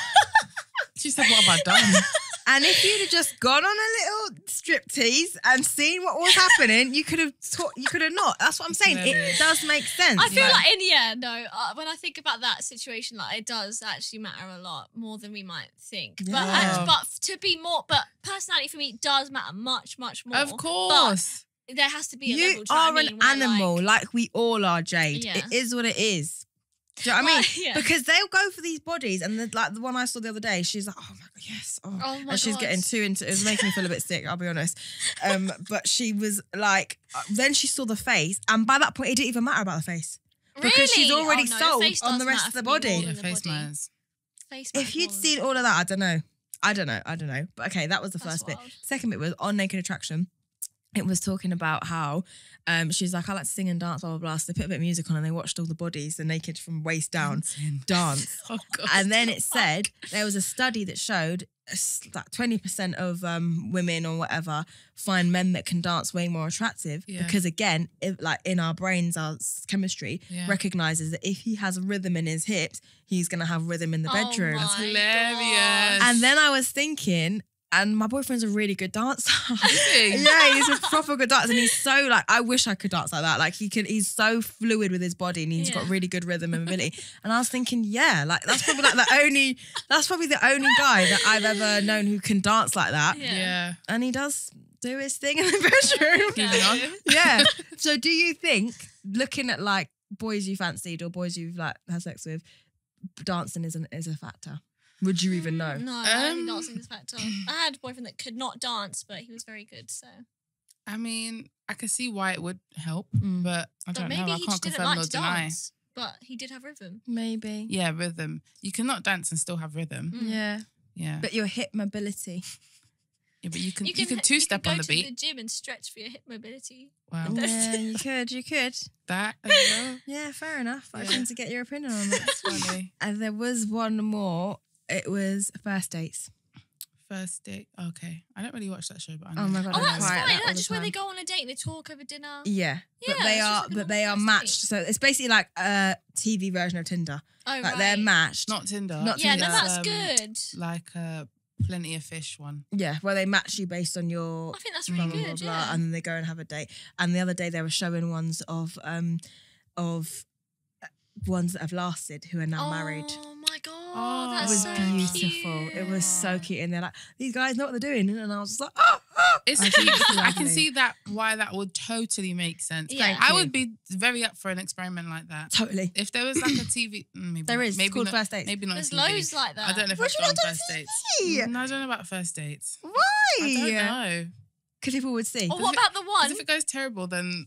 She said, "What have I done?" And if you'd have just gone on a little striptease and seen what was happening, you could have taught. You could have not. That's what I'm saying. It Hilarious. does make sense. I feel Yeah. like in yeah, no. Uh, when I think about that situation, like it does actually matter a lot more than we might think. But Yeah. and, but to be more, but personality for me does matter much, much more. of course. But there has to be a you level. you are what I an mean, where, animal, Like, like, we all are, Jade. Yeah. It is what it is. Do you know what I Well, mean? yeah. Because they'll go for these bodies, and the, like the one I saw the other day, she's like, "Oh my god, yes!" Oh, Oh my and she's God. getting too into. It was making me feel a bit sick. I'll be honest. Um, but she was like, then she saw the face, and by that point, it didn't even matter about the face. because she's already Oh, no, sold face on the rest of the for me more body. Yeah, the face body. matters. Face If you'd seen all of that, I don't know. I don't know. I don't know. But okay, that was the That's first bit. Second bit was on Naked Attraction. It was talking about how um, she's like, I like to sing and dance, blah, blah, blah. So they put a bit of music on and they watched all the bodies, the naked from waist down, Dancing. dance. Oh god. And then it said there was a study that showed s- like 20% of um, women or whatever find men that can dance way more attractive Yeah. because, again, if, like in our brains, our chemistry Yeah. recognizes that if he has rhythm in his hips, he's going to have rhythm in the Oh bedroom. my That's hilarious. God. And then I was thinking, and my boyfriend's a really good dancer. he? yeah, he's a proper good dancer, and he's so like I wish I could dance like that. Like he can, he's so fluid with his body, and he's got really good rhythm and ability. And I was thinking, yeah, like that's probably like the only, that's probably the only guy that I've ever known who can dance like that, Yeah. Yeah. and he does do his thing in the bedroom. Moving on. yeah. So do you think looking at like boys you fancied or boys you've like had sex with, dancing is an, is a factor? Would you even know? No, I don't think Um, dancing is a factor. I had a boyfriend that could not dance, but he was very good. So, I mean, I can see why it would help, Mm. but I but don't maybe know. I he can't just didn't confirm like nor to deny. dance. But he did have rhythm. Maybe. Yeah, rhythm. You cannot dance and still have rhythm. Mm. Yeah. Yeah. But your hip mobility. yeah, but you can you You can, can, two step go on the beat. Go to beat. the gym and stretch for your hip mobility. wow. Yeah, you could, you could. That. Yeah, fair enough. I Yeah. just need to get your opinion on that. It's funny. and there was one more. It was first dates. First date. Okay. I don't really watch that show, but I know. Oh my God, Oh, that's fine. that all That's the just where they go on a date and they talk over dinner. Yeah, Yeah, but they are, like but they are matched. first So it's basically like a TV version of Tinder. Oh, Like right. they're matched. Not Tinder. Not yeah, Tinder. no, that's Um, good. Like a plenty of fish one. yeah, where they match you based on your I think that's blah really blah blah, good. blah, yeah. and then they go and have a date. And the other day they were showing ones of um of uh, ones that have lasted who are now married. Oh my god, Oh. It that's was so beautiful. Cute. It was so cute, and they're like, "These guys know what they're doing," and I was just like, "Oh, oh. It's I cute. it's I can see that why that would totally make sense. Yeah. Thank I you. would be very up for an experiment like that. totally." If there was like a TV, mm, maybe There not- is. It's maybe called not, First Dates. Maybe not. There's TV. loads like that. I don't know if Would I've you gone not first dates. Mm, no, I don't know about first dates. Why? I don't know. Because people would see. Or what about the one? if it goes terrible, then I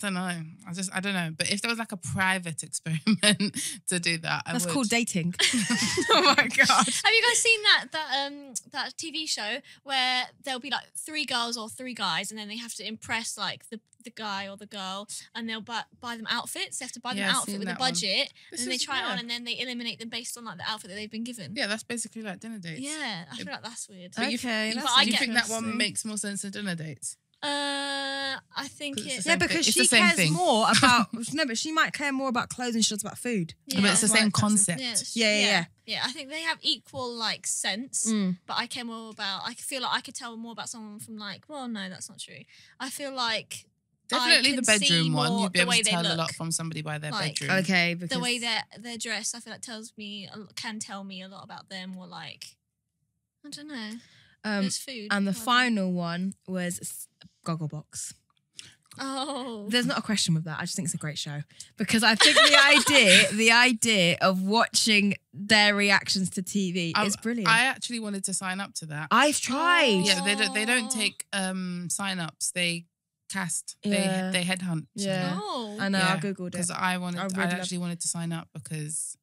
don't know. I just I don't know. But if there was like a private experiment to do that, I That's would. called dating. oh my god. Have you guys seen that that um that TV show where there'll be like three girls or three guys, and then they have to impress like the the guy or the girl, and they'll buy, buy them outfits. They have to buy them Yeah, an outfit with a budget, and then they is- try it on, and then they eliminate them based on like the outfit that they've been given. Yeah, that's basically like dinner dates. Yeah, I feel like that's weird. But you, Okay, you, that's do you think that one makes more sense than dinner dates? Uh, I think it's it. the Yeah, same thing. because she cares thing. more about no, but she might care more about clothes than she does about food. Yeah. But it's the same concept. Yeah, it's- Yeah, yeah, yeah. yeah. I think they have equal like sense, Mm. but I care more about. I feel like I could tell more about someone from like. Well, no, that's not true. I feel like Definitely the bedroom one. You'd be able to they tell a lot from somebody by their Like- bedroom. Okay, because the way they're they're dressed. I feel like tells me can tell me a lot about them, or like I don't know. um, it's food. and the final one was s- Gogglebox. Oh, There's not a question with that. I just think it's a great show because I think the idea, the idea of watching their reactions to TV I- is brilliant. I actually wanted to sign up to that. I've tried. Yeah, they don't. They don't Oh. take um sign-ups. They cast. Yeah. They they headhunt. Yeah. oh, I know. Yeah, I googled it. because I wanted. I I, really love- actually wanted to sign up because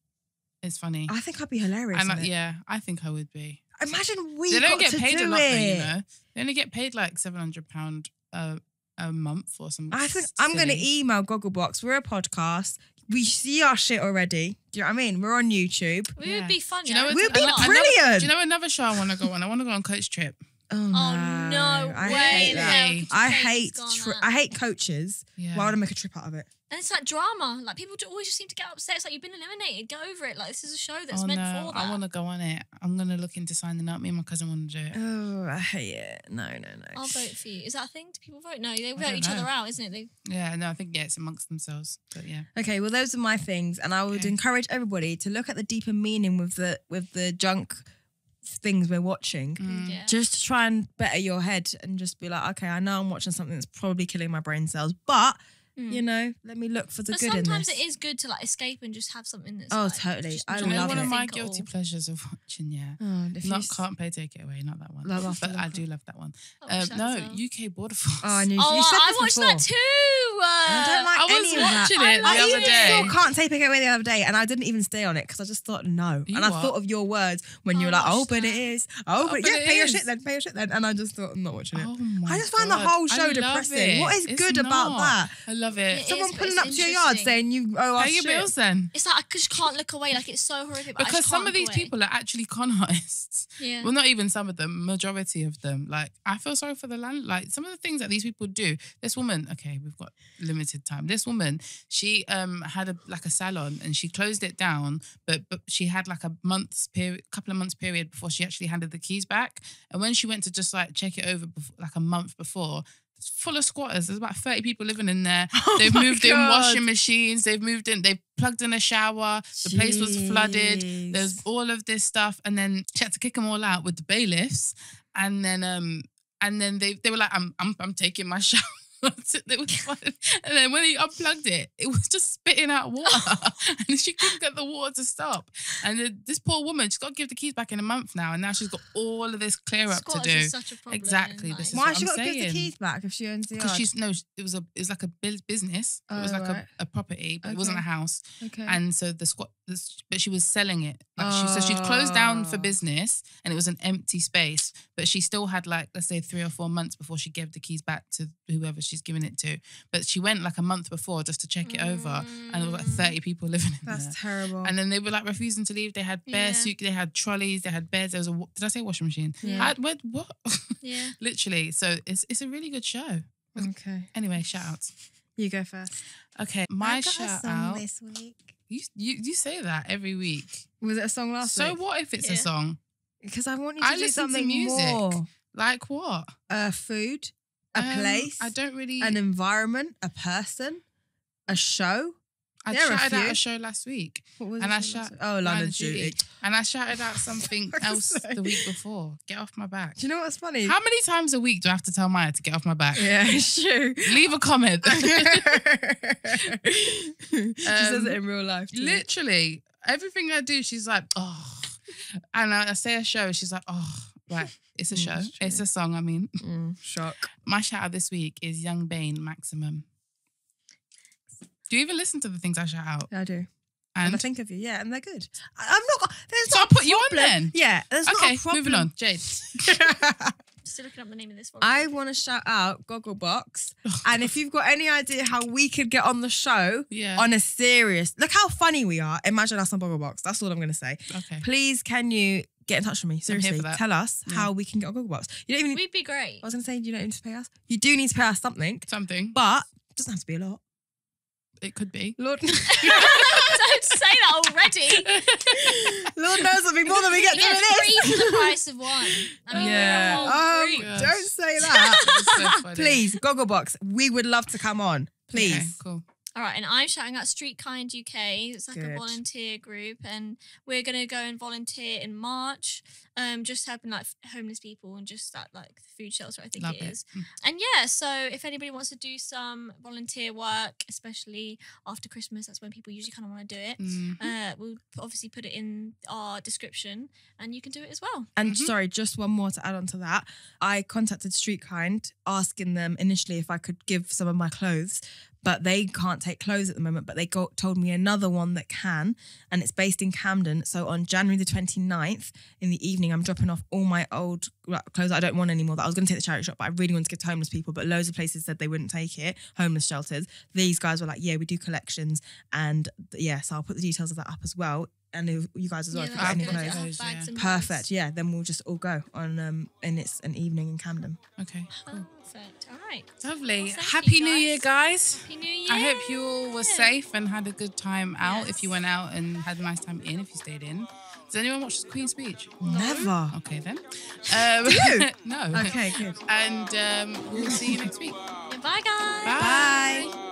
it's funny. I think I'd be hilarious. I- it. yeah, I think I would be. Imagine we they don't got get to paid do a lot, though, you it. know. They only get paid like seven hundred pound a a month or something. I think I'm going to silly. email Gogglebox. We're a podcast. We see our shit already. Do you know what I mean? We're on YouTube. we Yeah. would be fun. Do you know We'd be another- brilliant. Do you know another show I want to go on? I want to go on Coach Trip. Oh, Oh no I way! hate that. hell could you I hate to go on tri- I hate coaches. Yeah. Why would I make a trip out of it? And it's like drama. Like people do always just seem to get upset. It's like you've been eliminated. Go over it. Like this is a show that's oh meant no, for that. I want to go on it. I'm gonna look into signing up. Me and my cousin want to do it. Oh, I hate it. No, no, no. I'll vote for you. Is that a thing? Do people vote? No, they vote don't each other out, isn't it? They Yeah, no, I think yeah, it's amongst themselves. But yeah, Okay, well, those are my things, and I would Okay. encourage everybody to look at the deeper meaning with the with the junk things we're watching. Mm. yeah. Just to try and better your head, and just be like, okay, I know I'm watching something that's probably killing my brain cells, but Mm. you know, let me look for the But good in sometimes this. it is good to like escape and just have something that's. Oh, like, totally. I Do you love one it. of my guilty all- pleasures of watching? Yeah, Oh, if you not can't pay take it away, not that one. Love but I do love that one. Um, no, well. UK Border Force. Oh, I knew Oh, you said I this watched before. that too. Uh, I don't like I was any of that. watching I it the like other day. still can't take it away the other day, and I didn't even stay on it because I just thought no. You and I thought of your words when you were like, "Oh, but it is. Oh, but but yeah, it pay your shit then, pay your shit then." And I just thought, I'm not watching it. Oh I just find the whole show depressing. What is good about that? I love it. It Someone is, pulling up to your yard saying you owe us Pay your shit. bills then. It's like I just can't look away. Like it's so horrific. Because some of these away. people are actually con artists. Yeah. Well, not even some of them, majority of them. Like, I feel sorry for the land. Like, some of the things that these people do. This woman, okay, we've got limited time. This woman, she um had a like a salon and she closed it down, but but she had like a month's period, couple of months period before she actually handed the keys back. And when she went to just like check it over before, like a month before. It's full of squatters. There's about 30 people living in there. Oh They've moved in washing machines. They've moved in. They've plugged in a shower. The place was flooded. There's all of this stuff, and then she had to kick them all out with the bailiffs. And then, um, and then they they were like, "I'm I'm I'm taking my shower." it was fun. And then when he unplugged it, it was just spitting out water, and she couldn't get the water to stop. And then this poor woman, she's got to give the keys back in a month now, and now she's got all of this clear up to do is such a problem. Exactly, like- this is Why what she I'm got to give the keys back if she owns the because she's no, it was a it was like a bus- business. it was Oh, like right. a, a property, but it wasn't a house. okay. And so the squat, but she was selling it. Like she, so she'd closed down for Oh. business, and it was an empty space. But she still had like let's say three or four months before she gave the keys back to whoever she's giving it to. But she went like a month before just to check it over, and there were like Mm. thirty people living in That's there. terrible. And then they were like refusing to leave. They had bare Yeah. suit. They had trolleys. They had beds. There was a did I say washing machine? Yeah. I, where, what? Yeah. Literally. So it's it's a really good show. okay, Anyway, shout outs. you go first. Okay, my shout out. this week. You, you you say that every week. Was it a song last So week? So what if it's a Yeah. song? Because I want you to I do listen to music. more. Like what? A food, a Um, place, I don't really. an environment, a person, a show. I there are a shouted out few. a show last week, What was and I shout. Oh, Line of Duty. Duty. and I shouted out something Fuck's else sake. the week before. Get off my back. Do you know what's funny? How many times a week do I have to tell Maya to get off my back? yeah, it's true. Leave a comment. she says Um, it in real life. Too. Literally, everything I do, she's like, oh. And I, I say a show, she's like, oh, right. It's a Mm, show. true. It's a song. I mean, Mm, shock. my shout out this week is Yxng Bane Maximum. Do you even listen to the things I shout out? I do. And, And I think of you, yeah, and they're good. I, I'm not. There's So not I'll put you on problem. then? Yeah, there's not okay, a problem. moving on. Jade. Still looking up the name of this one. I want to shout out Gogglebox, and if you've got any idea how we could get on the show Yeah. on a serious, look how funny we are. Imagine us on Gogglebox. That's all I'm going to say. okay. Please, can you get in touch with me? Seriously, tell us Yeah. how we can get on Gogglebox. You don't even. We'd be great. I was going to say you don't need to pay us. You do need to pay us something, Something. but it doesn't have to be a lot. It could be. Lord, Don't say that already. Lord knows it'll be more than we get You doing get this. three for the price of one. I mean, Yeah. we're a whole Um. Gosh. don't say that. It's so. Please, Gogglebox. We would love to come on. Please. Okay, cool. All right, and I'm shouting out Street Kind UK. It's like Good. a volunteer group, and we're gonna go and volunteer in March, um, just helping like homeless people and just that like food shelter. I think Love it it. is. And yeah, so if anybody wants to do some volunteer work, especially after Christmas, that's when people usually kind of want to do it. Mm. Uh, we'll obviously put it in our description, and you can do it as well. And Mhm. sorry, just one more to add on to that. I contacted Street Kind asking them initially if I could give some of my clothes, but they can't take clothes at the moment. But they got, told me another one that can, and it's based in Camden. So on January the 29th in the evening, I'm dropping off all my old clothes I don't want anymore that I was going to take the charity shop, but I really wanted to give to homeless people. But loads of places said they wouldn't take it, homeless shelters. These guys were like, yeah, we do collections. And yeah, so I'll put the details of that up as well. And if you guys as well, yeah, if you've that's got any good. clothes. clothes. I'll Clothes, have bags yeah. Perfect. Yeah, then we'll just all go on um and it's an evening in Camden. Okay, cool. Perfect. All right. Lovely. Thank Happy New Year, guys. guys. Happy New Year. I hope you all were safe and had a good time out. If you went out and had a nice time in, if you stayed in. Does anyone watch the Queen's Speech? Never. Okay then. Um, you? no. Okay, good. And um, we'll see you next week. Bye, guys. Bye. Bye.